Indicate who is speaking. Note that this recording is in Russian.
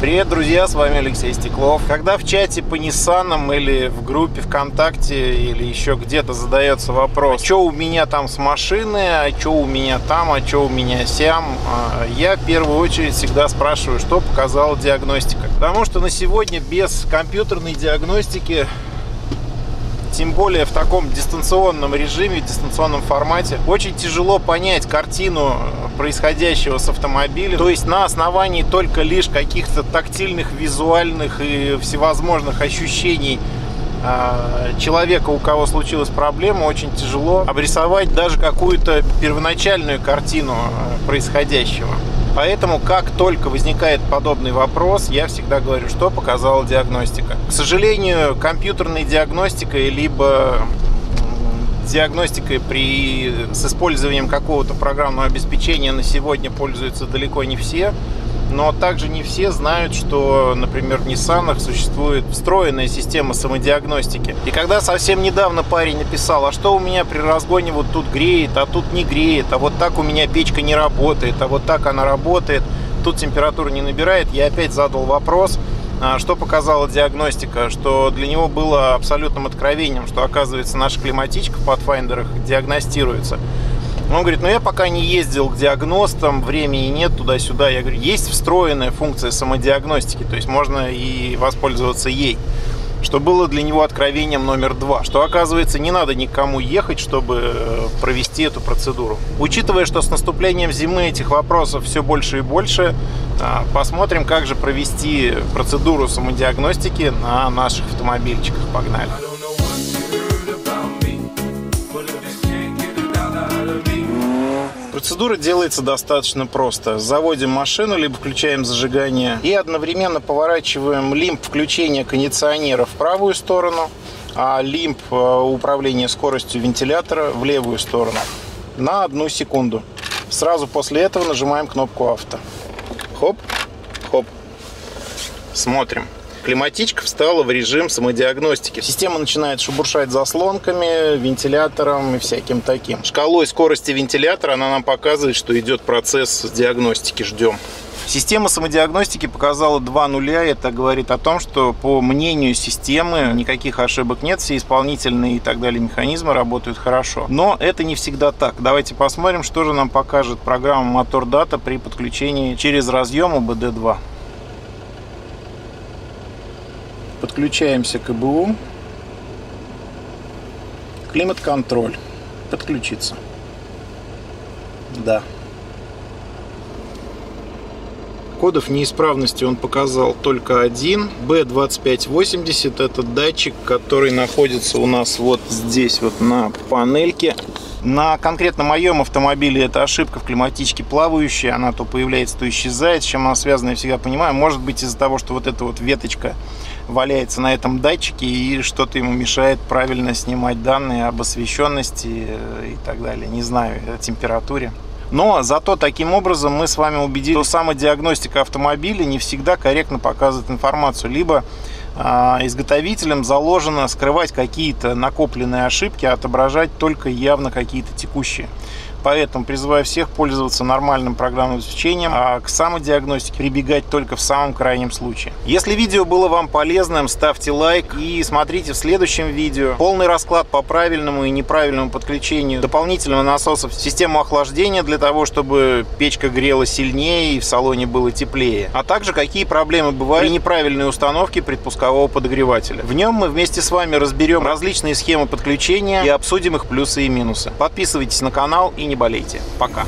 Speaker 1: Привет, друзья, с вами Алексей Стеклов. Когда в чате по Ниссанам или в группе ВКонтакте или еще где-то задается вопрос, что у меня там с машины, а что у меня там, а что у меня сям, а, я в первую очередь всегда спрашиваю, что показала диагностика. Потому что на сегодня без компьютерной диагностики тем более в таком дистанционном режиме, дистанционном формате, очень тяжело понять картину происходящего с автомобилем. То есть на основании только лишь каких-то тактильных, визуальных и всевозможных ощущений а, человека, у кого случилась проблема, очень тяжело обрисовать даже какую-то первоначальную картину а, происходящего. Поэтому, как только возникает подобный вопрос, я всегда говорю, что показала диагностика. К сожалению, компьютерной диагностикой либо диагностикой при, с использованием какого-то программного обеспечения на сегодня пользуются далеко не все но также не все знают, что, например, в Nissan существует встроенная система самодиагностики. И когда совсем недавно парень написал, а что у меня при разгоне вот тут греет, а тут не греет, а вот так у меня печка не работает, а вот так она работает, тут температура не набирает, я опять задал вопрос, а, что показала диагностика, что для него было абсолютным откровением, что оказывается наша климатичка в Pathfinder диагностируется. Он говорит, ну я пока не ездил к диагностам, времени нет туда-сюда. Я говорю, есть встроенная функция самодиагностики, то есть можно и воспользоваться ей. Что было для него откровением номер два. Что, оказывается, не надо никому ехать, чтобы э, провести эту процедуру. Учитывая, что с наступлением зимы этих вопросов все больше и больше, а, посмотрим, как же провести процедуру самодиагностики на наших автомобильчиках. Погнали! Процедура делается достаточно просто. Заводим машину, либо включаем зажигание и одновременно поворачиваем лимб включения кондиционера в правую сторону, а лимб э, управления скоростью вентилятора в левую сторону на одну секунду. Сразу после этого нажимаем кнопку авто. Хоп, хоп. Смотрим. Климатичка встала в режим самодиагностики. Система начинает шебуршать заслонками, вентилятором и всяким таким. Шкалой скорости вентилятора она нам показывает, что идет процесс диагностики. Ждем. Система самодиагностики показала два нуля. Это говорит о том, что по мнению системы никаких ошибок нет. Все исполнительные и так далее механизмы работают хорошо. Но это не всегда так. Давайте посмотрим, что же нам покажет программа Motor Data при подключении через разъем УБД-2. Подключаемся к ИБУ. Климат-контроль. Подключиться. Да. Кодов неисправности он показал только один. B2580 это датчик, который находится у нас вот здесь, вот на панельке. На конкретно моем автомобиле это ошибка в климатичке плавающая. Она то появляется, то исчезает. С чем она связана, я всегда понимаю. Может быть из-за того, что вот эта вот веточка валяется на этом датчике и что-то ему мешает правильно снимать данные об освещенности э, и так далее. Не знаю, о температуре. Но зато таким образом мы с вами убедились, что самодиагностика автомобиля не всегда корректно показывает информацию. Либо э, изготовителям заложено скрывать какие-то накопленные ошибки, а отображать только явно какие-то текущие. Поэтому призываю всех пользоваться нормальным программным обеспечением, а к самодиагностике прибегать только в самом крайнем случае. Если видео было вам полезным, ставьте лайк и смотрите в следующем видео полный расклад по правильному и неправильному подключению дополнительного насоса в систему охлаждения для того, чтобы печка грела сильнее и в салоне было теплее. А также какие проблемы бывают при неправильной установке предпускового подогревателя. В нем мы вместе с вами разберем различные схемы подключения и обсудим их плюсы и минусы. Подписывайтесь на канал и не болейте. Пока.